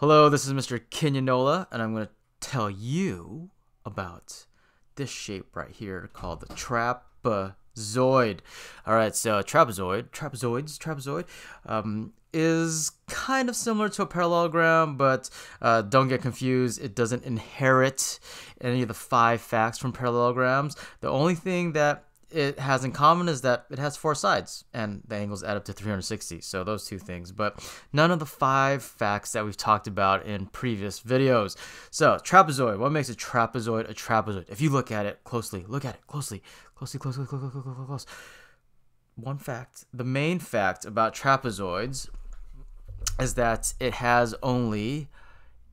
Hello, this is Mr. Quinanola, and I'm going to tell you about this shape right here called the trapezoid. All right, so trapezoid, trapezoids, trapezoid um, is kind of similar to a parallelogram, but uh, don't get confused. It doesn't inherit any of the five facts from parallelograms. The only thing that it has in common is that it has four sides and the angles add up to 360 so those two things but none of the five facts that we've talked about in previous videos. So trapezoid what makes a trapezoid a trapezoid? If you look at it closely look at it closely closely closely closely closely closely close one fact the main fact about trapezoids is that it has only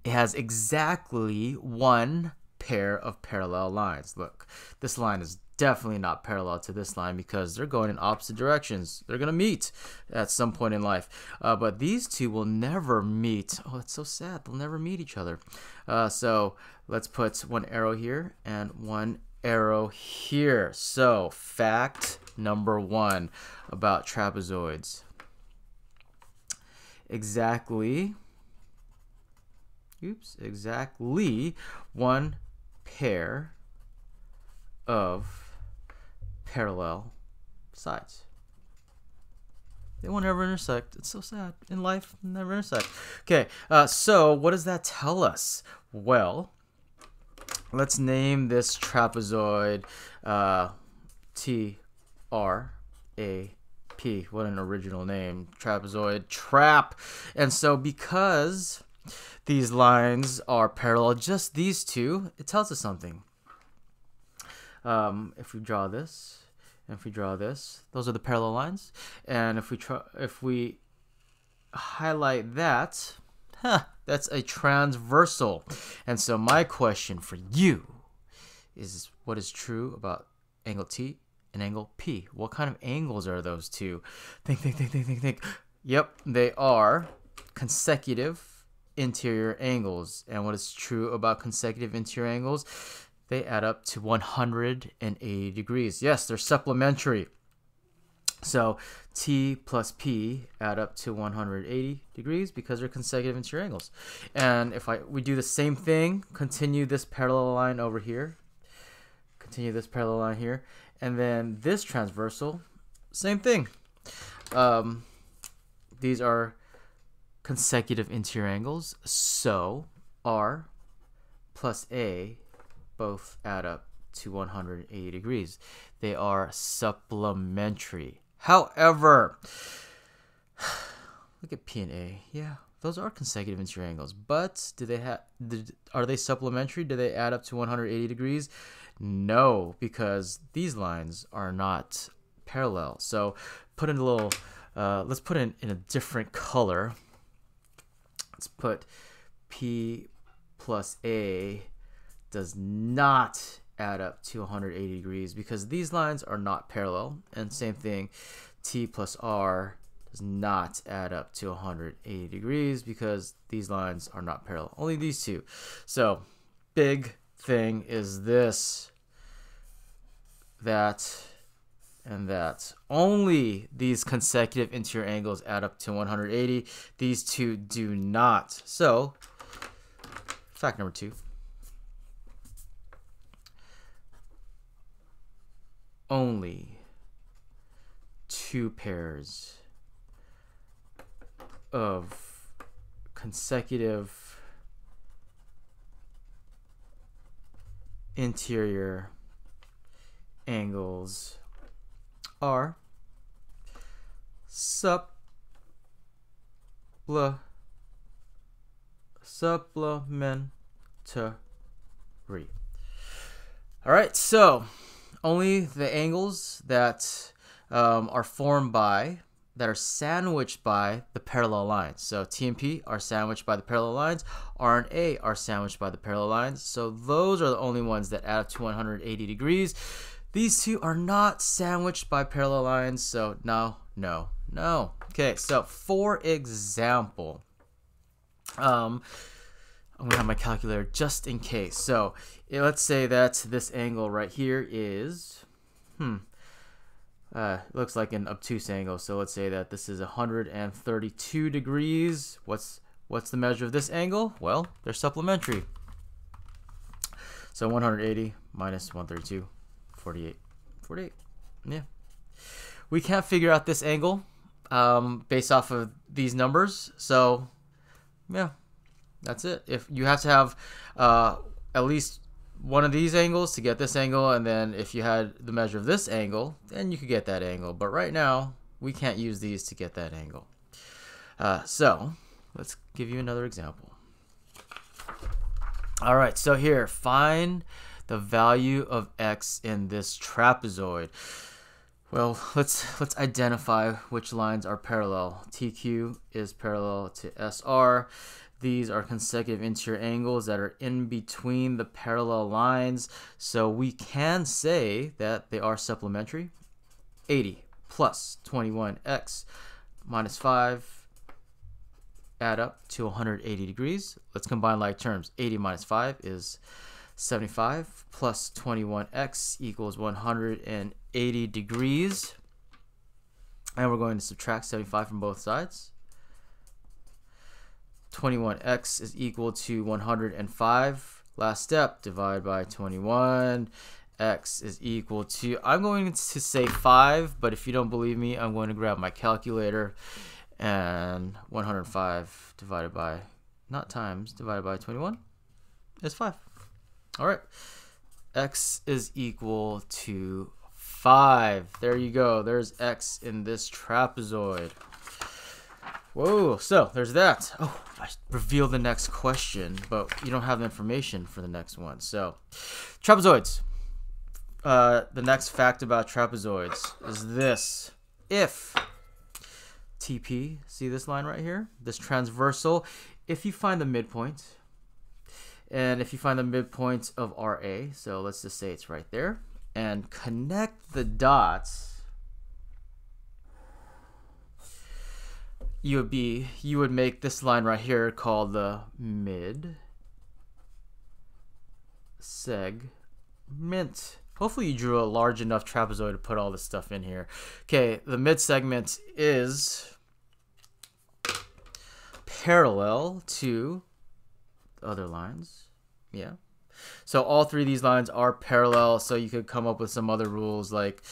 it has exactly one pair of parallel lines. Look this line is definitely not parallel to this line because they're going in opposite directions. They're going to meet at some point in life. Uh, but these two will never meet. Oh, that's so sad. They'll never meet each other. Uh, so let's put one arrow here and one arrow here. So fact number one about trapezoids. Exactly, oops, exactly one pair of parallel sides. They won't ever intersect. It's so sad. In life, never intersect. Okay, uh, so what does that tell us? Well, let's name this trapezoid uh, T R A P. What an original name. Trapezoid trap. And so because these lines are parallel, just these two, it tells us something. Um, if we draw this, and if we draw this, those are the parallel lines. And if we try, if we highlight that, huh, that's a transversal. And so my question for you is what is true about angle T and angle P? What kind of angles are those two? Think, think, think, think, think, think. Yep, they are consecutive interior angles. And what is true about consecutive interior angles? They add up to 180 degrees. Yes, they're supplementary. So T plus P add up to 180 degrees because they're consecutive interior angles. And if I we do the same thing, continue this parallel line over here, continue this parallel line here, and then this transversal, same thing. Um, these are consecutive interior angles, so R plus A both add up to 180 degrees. They are supplementary. However, look at P and A. Yeah, those are consecutive interior angles, but do they have are they supplementary? Do they add up to 180 degrees? No, because these lines are not parallel. So put in a little uh, let's put in in a different color. Let's put P plus A does not add up to 180 degrees because these lines are not parallel. And same thing, t plus r does not add up to 180 degrees because these lines are not parallel. Only these two. So big thing is this, that, and that. Only these consecutive interior angles add up to 180. These two do not. So fact number two. Only two pairs of consecutive interior angles are supplementary. All right, so only the angles that um, are formed by that are sandwiched by the parallel lines. So T and P are sandwiched by the parallel lines. R and A are sandwiched by the parallel lines. So those are the only ones that add up to 180 degrees. These two are not sandwiched by parallel lines. So no, no, no. Okay, so for example, um, I'm gonna have my calculator just in case. So let's say that this angle right here is, hmm, uh, looks like an obtuse angle. So let's say that this is 132 degrees. What's What's the measure of this angle? Well, they're supplementary. So 180 minus 132, 48. 48. Yeah. We can't figure out this angle um, based off of these numbers. So, yeah, that's it. If you have to have uh, at least one of these angles to get this angle, and then if you had the measure of this angle, then you could get that angle. But right now, we can't use these to get that angle. Uh, so, let's give you another example. All right, so here, find the value of x in this trapezoid. Well, let's let's identify which lines are parallel. TQ is parallel to SR. These are consecutive interior angles that are in between the parallel lines. So we can say that they are supplementary. 80 plus 21x minus 5 add up to 180 degrees. Let's combine like terms. 80 minus 5 is 75 plus 21x equals 180 degrees. And we're going to subtract 75 from both sides. 21x is equal to 105. Last step, divide by 21. x is equal to, I'm going to say 5, but if you don't believe me, I'm going to grab my calculator. And 105 divided by, not times, divided by 21 is 5. All right. x is equal to 5. There you go. There's x in this trapezoid. Whoa, so there's that. Oh, I reveal the next question, but you don't have the information for the next one. So, trapezoids. Uh, the next fact about trapezoids is this. If TP, see this line right here? This transversal, if you find the midpoint, and if you find the midpoint of RA, so let's just say it's right there, and connect the dots, you would be you would make this line right here called the mid segment. Hopefully you drew a large enough trapezoid to put all this stuff in here. Okay, the mid segment is parallel to the other lines. Yeah. So all three of these lines are parallel, so you could come up with some other rules like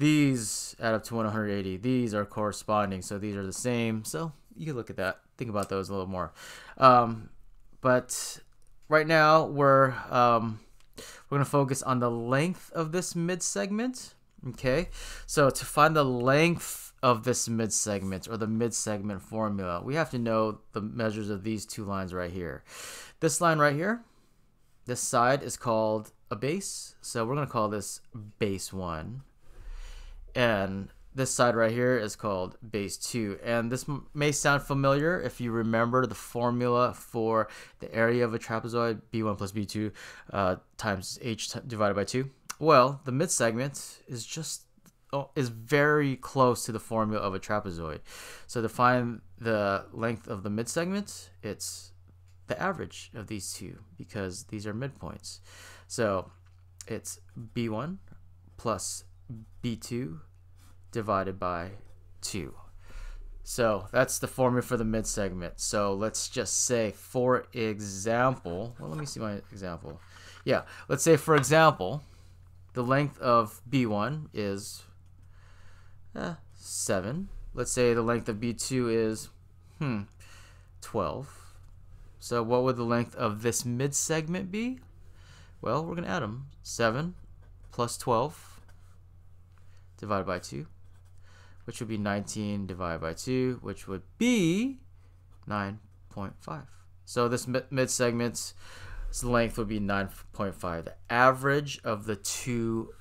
these add up to 180. These are corresponding, so these are the same. So you can look at that. Think about those a little more. Um, but right now we're um, we're gonna focus on the length of this mid segment. Okay, so to find the length of this mid segment or the mid segment formula, we have to know the measures of these two lines right here. This line right here, this side is called a base, so we're gonna call this base one and this side right here is called base 2 and this may sound familiar if you remember the formula for the area of a trapezoid b1 plus b2 uh, times h divided by 2 well the mid segment is just oh, is very close to the formula of a trapezoid. So to find the length of the mid segment it's the average of these two because these are midpoints. So it's b1 plus b2 divided by 2. So that's the formula for the mid segment. So let's just say, for example, well, let me see my example. Yeah, let's say, for example, the length of B1 is eh, 7. Let's say the length of B2 is, hmm, 12. So what would the length of this mid segment be? Well, we're going to add them. 7 plus 12 divided by 2, which would be 19 divided by 2, which would be 9.5. So this mid segment's length would be 9.5, the average of the two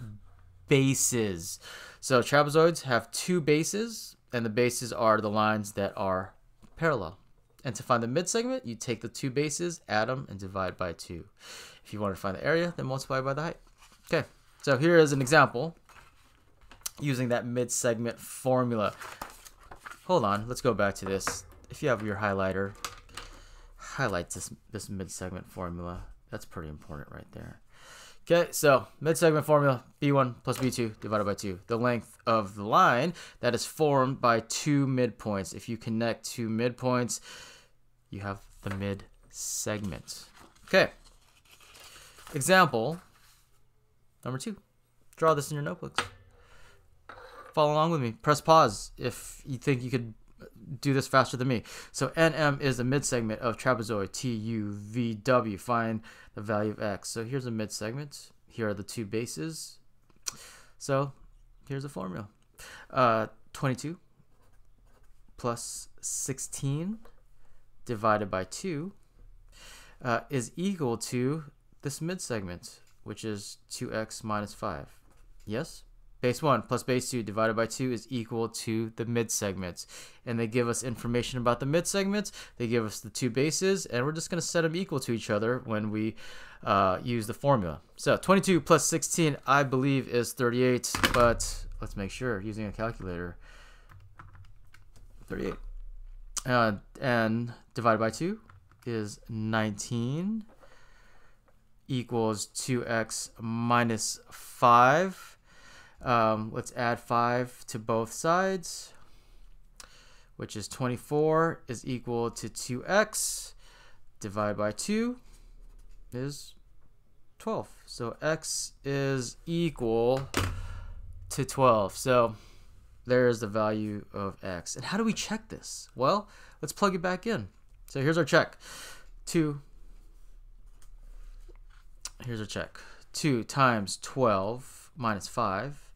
bases. So trapezoids have two bases, and the bases are the lines that are parallel. And to find the mid segment, you take the two bases, add them, and divide by 2. If you want to find the area, then multiply by the height. Okay, so here is an example using that mid-segment formula. Hold on, let's go back to this. If you have your highlighter, highlight this, this mid-segment formula. That's pretty important right there. Okay, so mid-segment formula, B1 plus B2 divided by 2. The length of the line that is formed by two midpoints. If you connect two midpoints, you have the mid segment. Okay. Example number two. Draw this in your notebooks. Follow along with me. Press pause if you think you could do this faster than me. So NM is the mid segment of trapezoid TUVW. Find the value of X. So here's a mid segment. Here are the two bases. So here's a formula. Uh, 22 plus 16 divided by 2 uh, is equal to this mid segment, which is 2x minus 5. Yes? Base 1 plus base 2 divided by 2 is equal to the mid segments. And they give us information about the mid segments. They give us the two bases, and we're just going to set them equal to each other when we uh, use the formula. So 22 plus 16, I believe, is 38, but let's make sure using a calculator. 38. Uh, and divided by 2 is 19 equals 2x minus 5. Um, let's add 5 to both sides, which is 24 is equal to 2x divided by 2 is 12. So x is equal to 12. So there is the value of x. And how do we check this? Well, let's plug it back in. So here's our check. 2 here's our check. 2 times 12 minus 5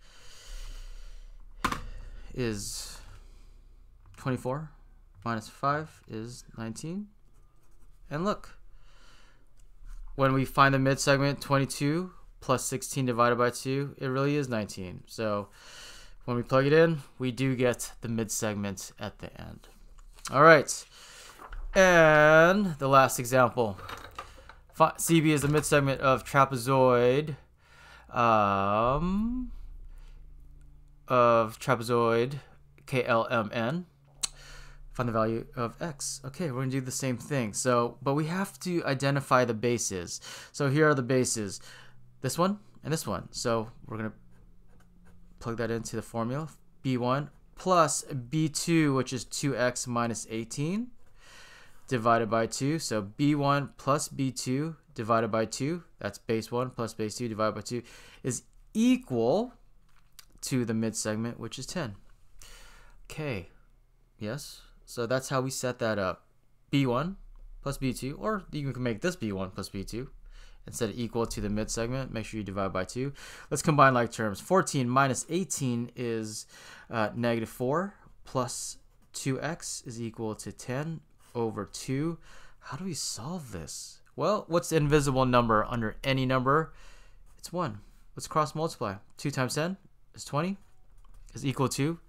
is 24 minus 5 is 19. And look, when we find the mid segment 22 plus 16 divided by 2, it really is 19. So when we plug it in, we do get the mid segment at the end. All right. And the last example. CB is the mid segment of trapezoid um, of trapezoid KLMN. Find the value of x. Okay, we're gonna do the same thing. So, but we have to identify the bases. So here are the bases. This one and this one. So we're gonna plug that into the formula. B1 plus B2, which is 2x minus 18 divided by 2. So B1 plus B2 divided by 2, that's base 1 plus base 2 divided by 2, is equal to the mid segment, which is 10. Okay, yes, so that's how we set that up. B1 plus B2, or you can make this B1 plus B2 instead of equal to the mid segment. Make sure you divide by 2. Let's combine like terms. 14 minus 18 is uh, negative 4 plus 2x is equal to 10 over 2. How do we solve this? Well, what's the invisible number under any number? It's 1. Let's cross multiply. 2 times 10 is 20 is equal to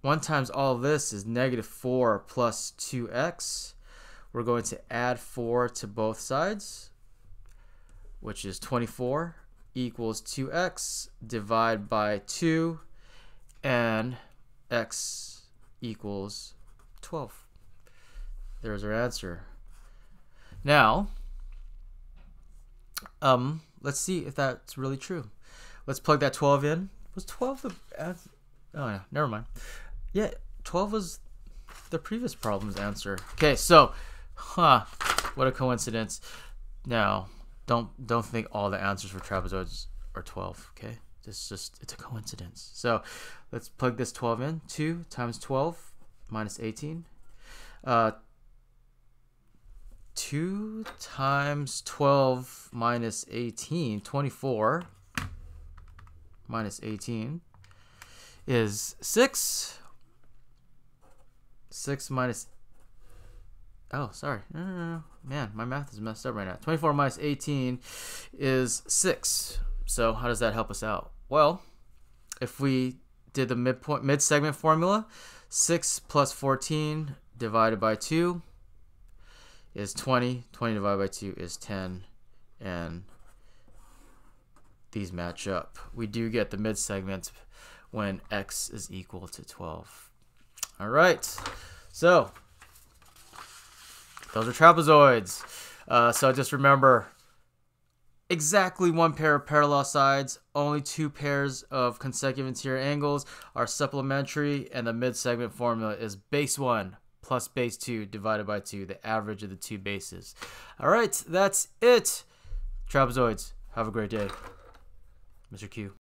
1 times all this is negative 4 plus 2x. We're going to add 4 to both sides, which is 24 equals 2x. Divide by 2, and x equals 12. There's our answer. Now, um, let's see if that's really true. Let's plug that 12 in. Was 12 the... Oh, yeah, never mind. Yeah, 12 was the previous problem's answer. Okay, so, huh, what a coincidence. Now, don't don't think all the answers for trapezoids are 12, okay? It's just, it's a coincidence. So, let's plug this 12 in. 2 times 12 minus 18. Uh, 2 times 12 minus 18, 24 minus 18 is 6. 6 minus... Oh, sorry. No, no, no. Man, my math is messed up right now. 24 minus 18 is 6. So how does that help us out? Well, if we did the midpoint mid-segment formula, 6 plus 14 divided by 2 is 20. 20 divided by 2 is 10. And these match up. We do get the mid-segment when x is equal to 12. All right, so those are trapezoids. Uh, so just remember, exactly one pair of parallel sides, only two pairs of consecutive interior angles are supplementary, and the mid-segment formula is base 1 plus base 2 divided by 2, the average of the two bases. All right, that's it. Trapezoids, have a great day. Mr. Q.